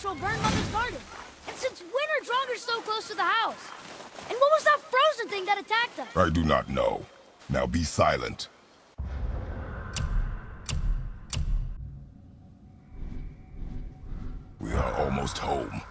patrol burned Mother's garden. And since when are Draugr so close to the house? And what was that frozen thing that attacked us? I do not know. Now be silent. We are almost home.